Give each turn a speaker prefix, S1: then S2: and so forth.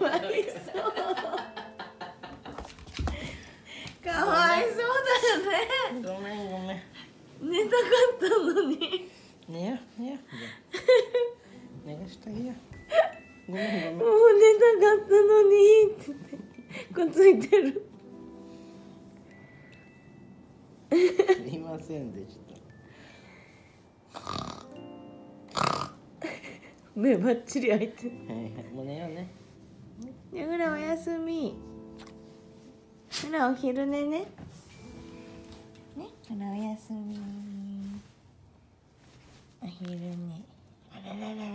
S1: わいそうかわいそうだよね。
S2: ごめんごめん。
S1: 寝たかったのに。
S2: 寝よ寝よ寝かしてあげよ。うごめんご
S1: もう寝たかったのに。って言ってくっついてる。
S2: めんすいませんでした。
S1: 目ばっちり開いてる。
S2: はいはいもう寝ようね
S1: すみ。ほらお昼寝ね。ねほらおやすみ。お昼寝。あらららら。